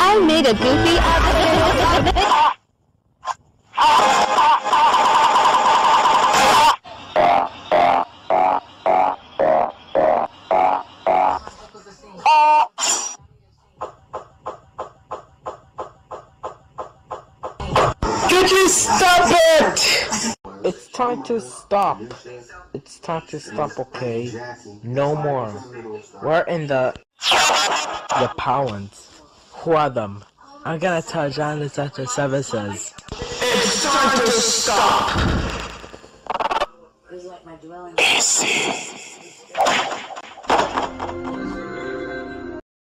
I made a goofy out of it. Could you stop it? It's time to stop. It's time to stop, okay? No more. We're in the... The Powans. Who are them? I'm gonna tell John Detective Services. It's time to stop! It was like my dwelling. Easy.